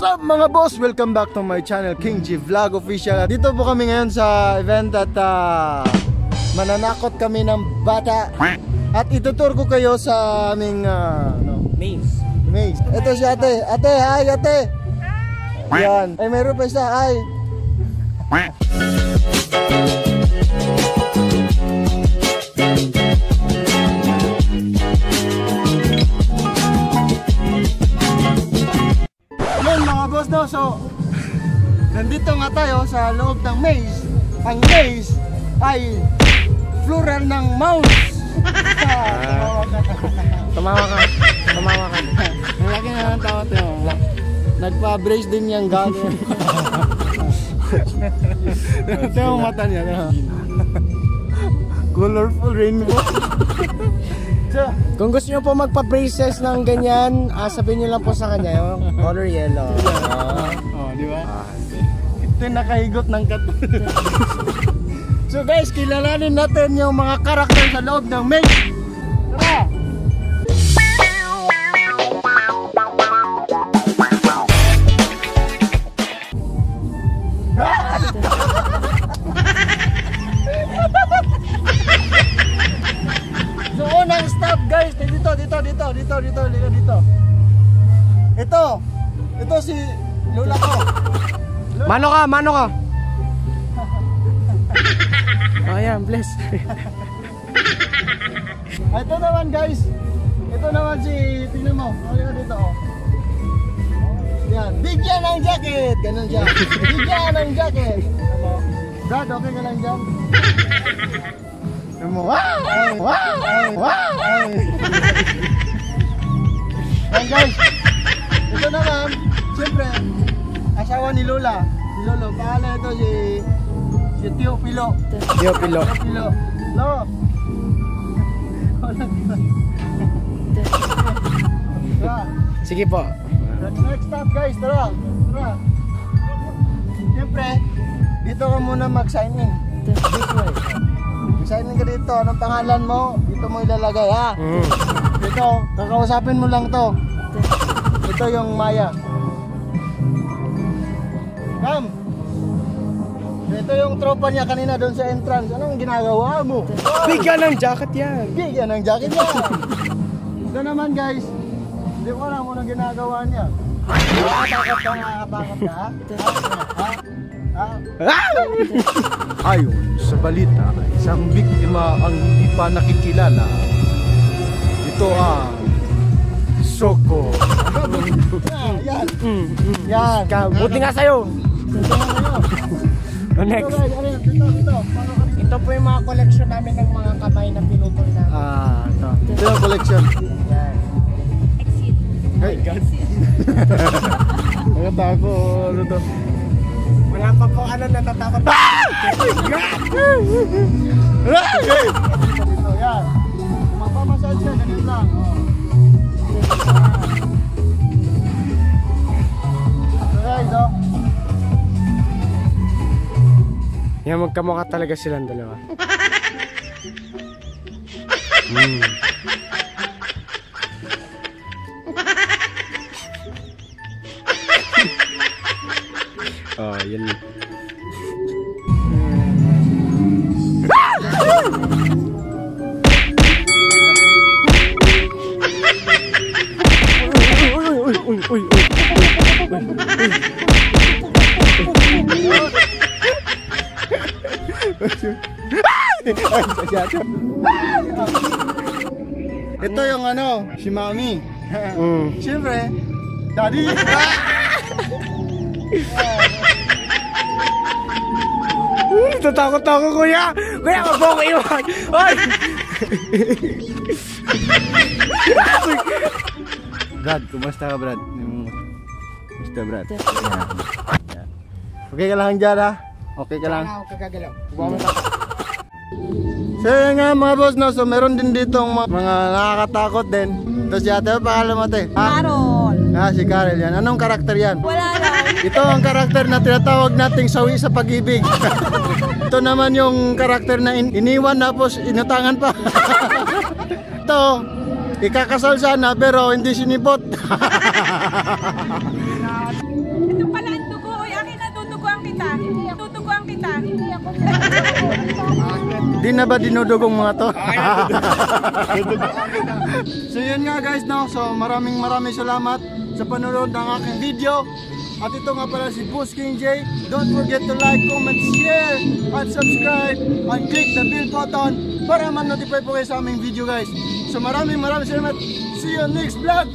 What's up mga boss? Welcome back to my channel King G Vlog Official. Dito po kami ngayon sa event at uh, mananakot kami ng bata. At itutur ko kayo sa aming uh, ano, Maze. maze. Ito si ate, ate, hi ate. Yan, ay meron pa isa, hi Nandito nga tayo sa loob ng maze Ang maze ay plural ng mouse Ah, Tumawa ka. Tumawa ka. Ang laki na ng tawa tayo Nagpa-brace din yung gago Ito yung mata niya? Colorful rainbow so, Kung gusto nyo po magpa-braces ng ganyan, ah, sabihin nyo lang po sa kanya yung color yellow. Ah. Oh, di ba? Ito yung nakahigot ng kat. so guys, kilalanin natin yung mga karakter sa loob ng maze. Tara! So unang stop guys, dito, dito, dito, dito, dito, dito, dito. Ito, ito si Lola ko. Mano ka, mano ka. Oh, ayan, bless. Ito naman guys, ito naman si, tingnan mo, oh, yan dito oh. Yan, bigyan ng jacket, ganun siya. Bigyan ng jacket. Brad, okay ka lang dyan? Wow! Wow! Wow! Ay. Yan guys, ito naman, siyempre, asawa ni Lola. Si Lolo, pangalan ito si, si Tio Pilo. Yo, pilo. Tio Pilo. Lo! Sige po. Next stop guys, tara. Tara. Siyempre, dito ka muna mag-sign in. This way. Mag-sign in ka dito. Anong pangalan mo? Dito mo ilalagay ha. Mm. Dito, kakausapin mo lang to. Ito yung Maya. Come. Ito yung tropa niya kanina doon sa entrance. Anong ginagawa mo? Bigyan ng jacket yan. Bigyan ng jacket niya. Ito naman guys, hindi ko alam kung anong ginagawa niya. Nakakatakot ka, nakakatakot ka, ha? Ha? Ha? Ayon sa balita, isang biktima ang hindi pa nakikilala. Ito ang Soko. Yan, Mm, mm. yan. Buti nga sa'yo. Ito next. Dito, dito. Ito po yung mga collection namin ng mga kamay na pinutol namin. Ah, ito. Ito yung collection. Yan. Hey, God. Nakatako, ano to? Wala pa po ano natatakot. Hey! Dito, dito, Yan, magkamukha talaga silang dalawa. Mm. oh, yun. Uy, uy, uy, uy, uy, uy. Ito yung ano, si Mami. Mm. Siyempre, Daddy. Uy, tatakot ako, kuya! Kuya, wag mo ako iwan! Ay! Brad, kumusta ka Brad? Kumusta Brad? Okay ka lang dyan ha? Okay ka lang? ako kagagalaw. Buwan mo So yun nga mga boss no, so meron din dito mga, mga nakakatakot din. Tapos si ate, ano pangalan mo ate? Carol. Ah, si Karel yan. Anong karakter yan? Wala lang. Ito ang karakter na tinatawag nating sawi sa pag-ibig. Ito naman yung karakter na in- iniwan tapos inutangan pa. Ito, Ikakasal sana pero hindi sinipot. Ito pala ang dugo. Uy, akin na tutuguan kita. Tutuguan kita. Di na ba dinudugong mga to? so yun nga guys no. So maraming maraming salamat sa panonood ng aking video. At ito nga pala si Boss King J. Don't forget to like, comment, share, and subscribe. And click the bell button para man-notify po kayo sa aming video guys. So maraming maraming salamat. See you next vlog.